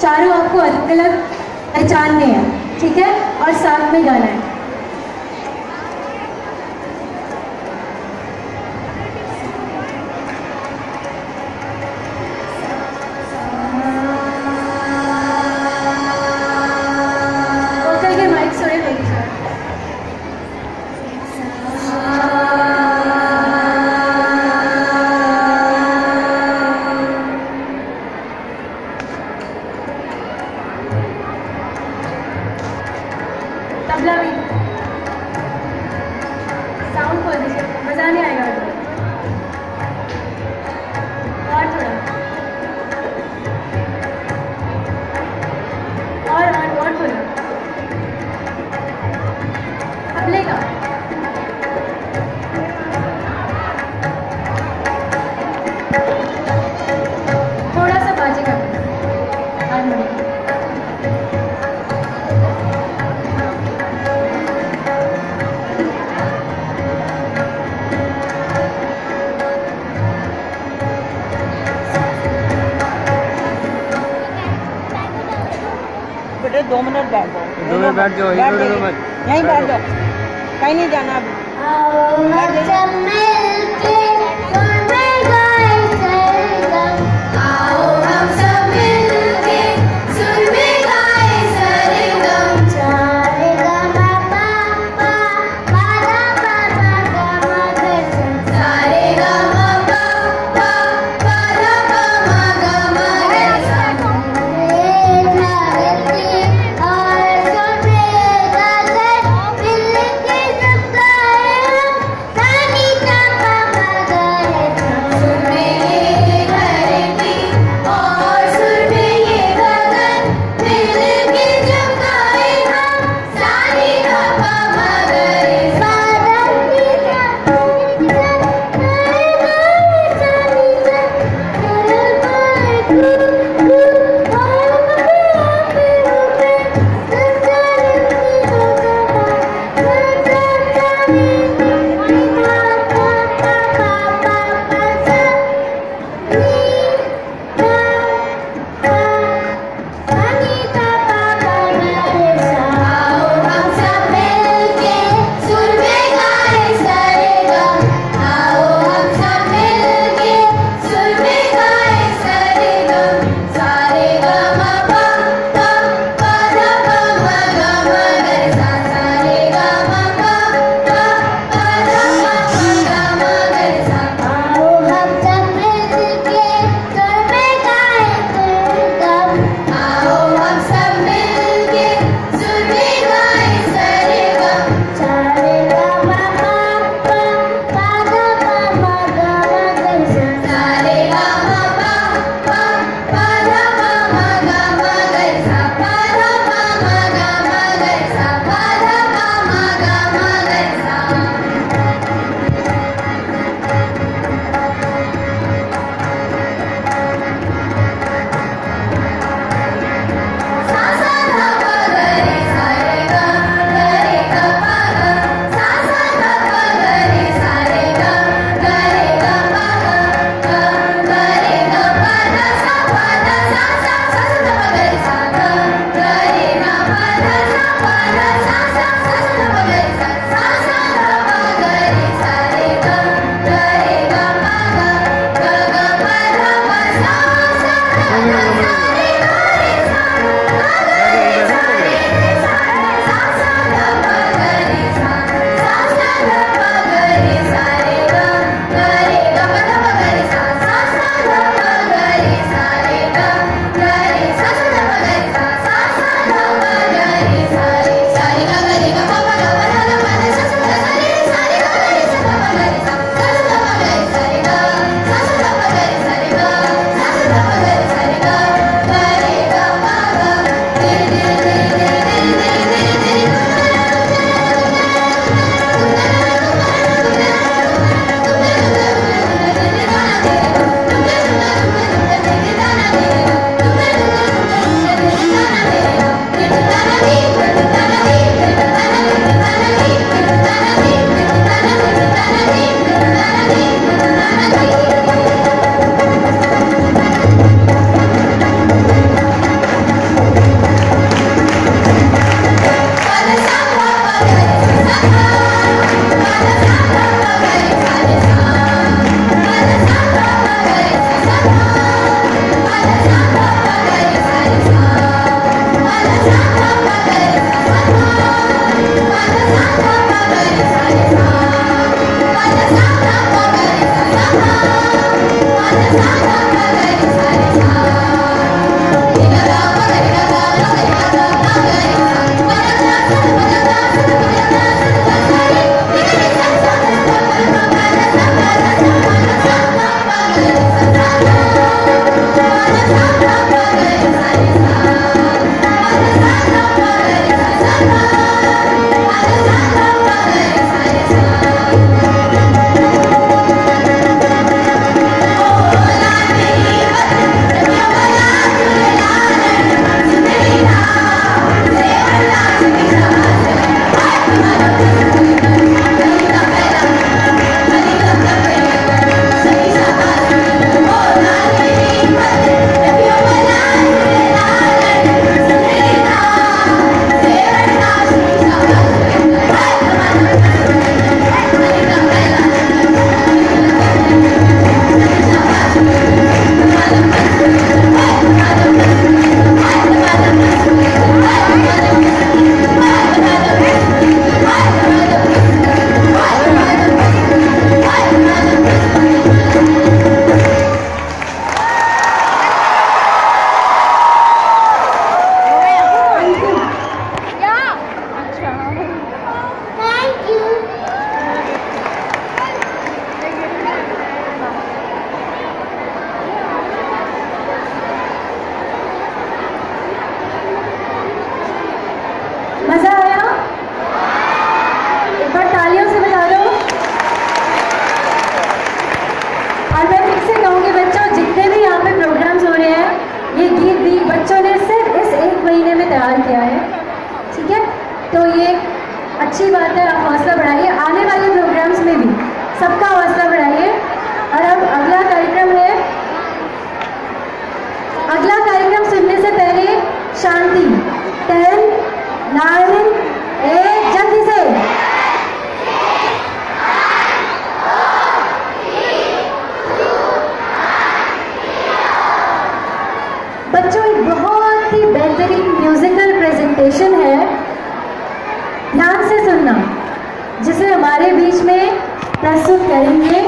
चारों आपको अलग अलग पहचानने हैं ठीक है? और साथ में गाना है। बेटे दो मिनट बैठ जाओ। दो बैठ जाओ यहीं बैठ जाओ। कहीं नहीं जाना अभी Yeah. और मैं फिर से कहूँगी बच्चों, जितने भी यहाँ पे प्रोग्राम्स हो रहे हैं, ये गीत भी बच्चों ने सिर्फ़ इस एक महीने में तैयार किया है। ठीक है? तो ये अच्छी बात है, आप हौसला बढ़ाइए। आने वाले प्रोग्राम्स में भी सबका हौसला बढ़ाइए। बच्चों, एक बहुत ही बेहतरीन म्यूजिकल प्रेजेंटेशन है। ध्यान से सुनना, जिसे हमारे बीच में प्रस्तुत करेंगे।